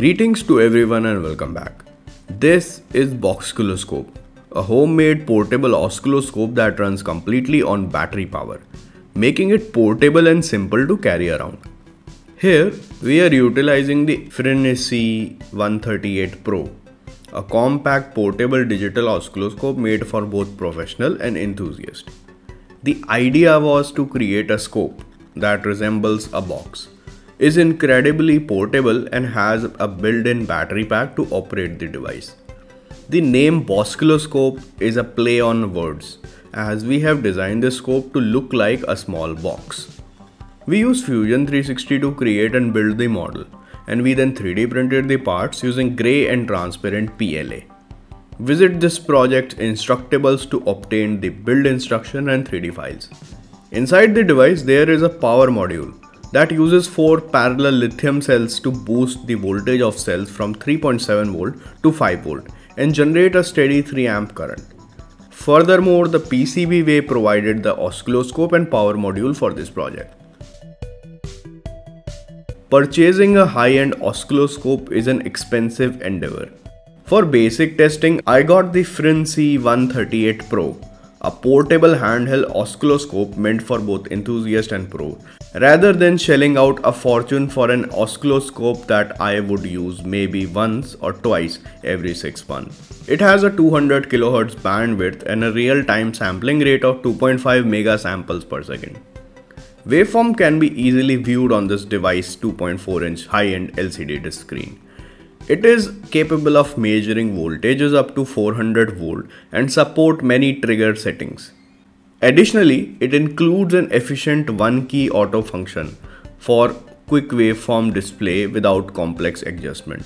Greetings to everyone and welcome back. This is BOXcilloscope, a homemade portable oscilloscope that runs completely on battery power, making it portable and simple to carry around. Here, we are utilizing the FNIRSI 138 Pro, a compact portable digital oscilloscope made for both professional and enthusiast. The idea was to create a scope that resembles a box is incredibly portable and has a built-in battery pack to operate the device. The name BOXcilloscope is a play on words as we have designed the scope to look like a small box. We used Fusion 360 to create and build the model and we then 3D printed the parts using grey and transparent PLA. Visit this project's instructables to obtain the build instruction and 3D files. Inside the device there is a power module that uses four parallel lithium cells to boost the voltage of cells from 3.7 volt to 5 volt and generate a steady 3 amp current. Furthermore, the PCBWay provided the oscilloscope and power module for this project. Purchasing a high-end oscilloscope is an expensive endeavor. For basic testing, I got the FNIRSI 138 Pro a portable handheld oscilloscope meant for both enthusiast and pro, rather than shelling out a fortune for an oscilloscope that I would use maybe once or twice every 6 months. It has a 200 kHz bandwidth and a real-time sampling rate of 2.5 mega samples per second. Waveform can be easily viewed on this device 2.4 inch high-end LCD screen. It is capable of measuring voltages up to 400 volt and support many trigger settings. Additionally, it includes an efficient one key auto function for quick waveform display without complex adjustment.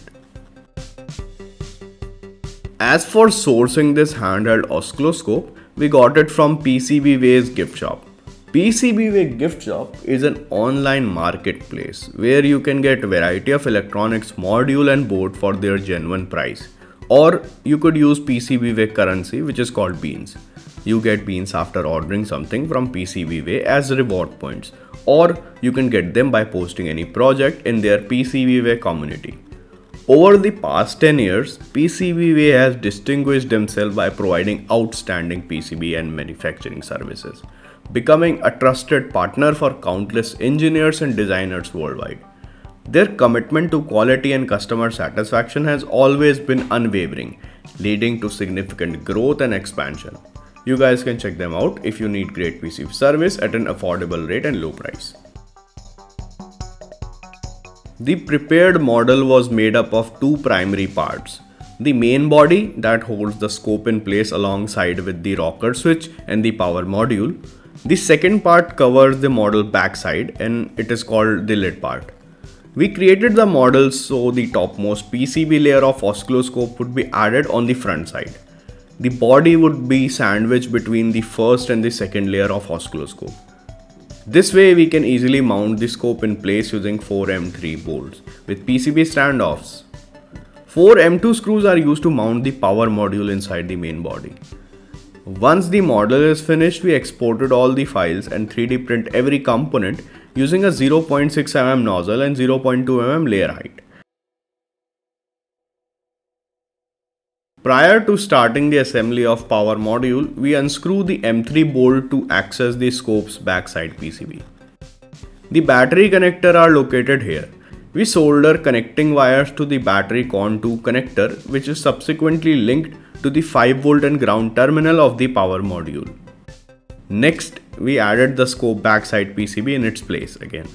As for sourcing this handheld oscilloscope, we got it from PCBWay's gift shop. PCBWay Gift Shop is an online marketplace where you can get a variety of electronics module and board for their genuine price. Or you could use PCBWay currency which is called beans. You get beans after ordering something from PCBWay as reward points or you can get them by posting any project in their PCBWay community. Over the past 10 years, PCBWay has distinguished themselves by providing outstanding PCB and manufacturing services becoming a trusted partner for countless engineers and designers worldwide. Their commitment to quality and customer satisfaction has always been unwavering, leading to significant growth and expansion. You guys can check them out if you need great PC service at an affordable rate and low price. The prepared model was made up of two primary parts. The main body that holds the scope in place alongside with the rocker switch and the power module the second part covers the model backside and it is called the lid part. We created the model so the topmost PCB layer of oscilloscope would be added on the front side. The body would be sandwiched between the first and the second layer of oscilloscope. This way we can easily mount the scope in place using 4 M3 bolts with PCB standoffs. 4 M2 screws are used to mount the power module inside the main body. Once the model is finished, we exported all the files and 3D print every component using a 0.6 mm nozzle and 0.2 mm layer height. Prior to starting the assembly of power module, we unscrew the M3 bolt to access the scope's backside PCB. The battery connector are located here. We solder connecting wires to the battery CON 2 connector which is subsequently linked to the 5 volt and ground terminal of the power module. Next, we added the scope backside PCB in its place again.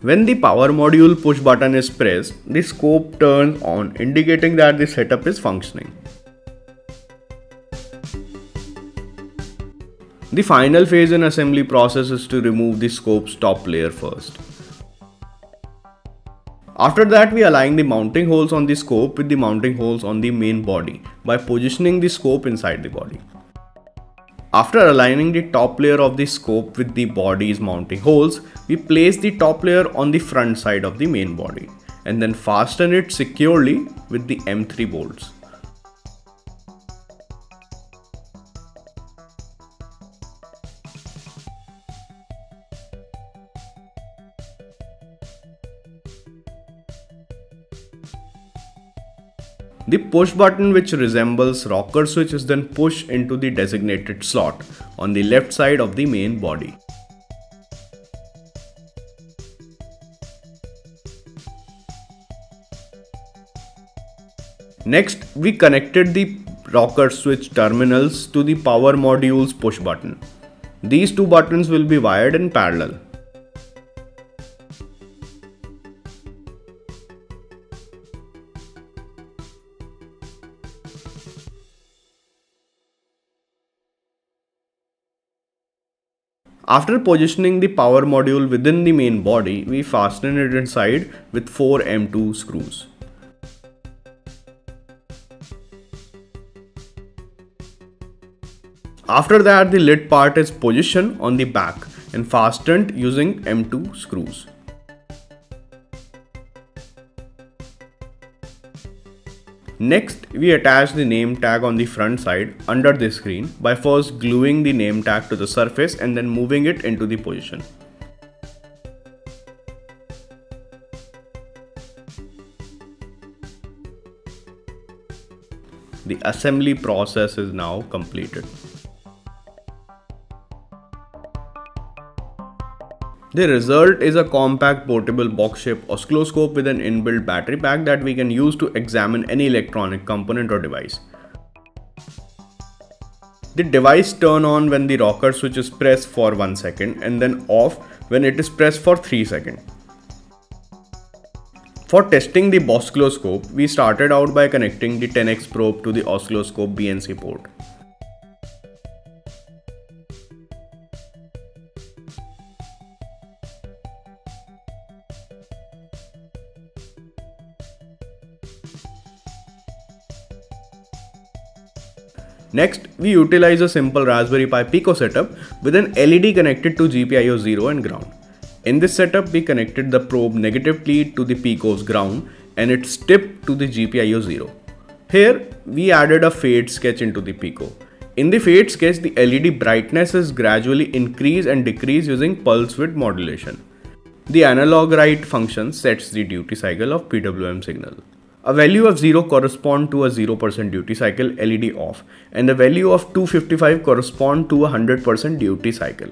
When the power module push button is pressed, the scope turns on indicating that the setup is functioning. The final phase in assembly process is to remove the scope's top layer first. After that we align the mounting holes on the scope with the mounting holes on the main body by positioning the scope inside the body. After aligning the top layer of the scope with the body's mounting holes, we place the top layer on the front side of the main body and then fasten it securely with the M3 bolts. The push button which resembles rocker switch is then pushed into the designated slot on the left side of the main body. Next, we connected the rocker switch terminals to the power module's push button. These two buttons will be wired in parallel. After positioning the power module within the main body, we fasten it inside with 4 M2 screws. After that the lid part is positioned on the back and fastened using M2 screws. Next, we attach the name tag on the front side under the screen by first gluing the name tag to the surface and then moving it into the position. The assembly process is now completed. The result is a compact portable box shaped oscilloscope with an inbuilt battery pack that we can use to examine any electronic component or device. The device turn on when the rocker switch is pressed for 1 second and then off when it is pressed for 3 seconds. For testing the BOXcilloscope, we started out by connecting the 10x probe to the oscilloscope BNC port. Next, we utilize a simple Raspberry Pi Pico setup with an LED connected to GPIO 0 and ground. In this setup, we connected the probe negatively to the Pico's ground and its tip to the GPIO 0. Here, we added a fade sketch into the Pico. In the fade sketch, the LED brightness is gradually increase and decrease using pulse width modulation. The analog write function sets the duty cycle of PWM signal. A value of 0 correspond to a 0% duty cycle LED off and the value of 255 correspond to a 100% duty cycle.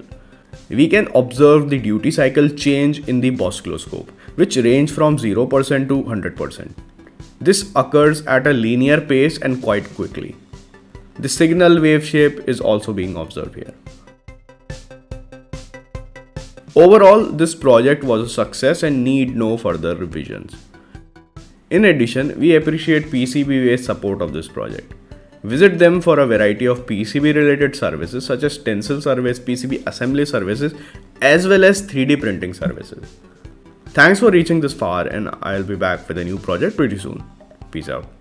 We can observe the duty cycle change in the BOXcilloscope, which range from 0% to 100%. This occurs at a linear pace and quite quickly. The signal wave shape is also being observed here. Overall, this project was a success and need no further revisions. In addition, we appreciate PCBWay's support of this project. Visit them for a variety of PCB related services such as stencil service, PCB assembly services, as well as 3D printing services. Thanks for reaching this far and I'll be back with a new project pretty soon. Peace out.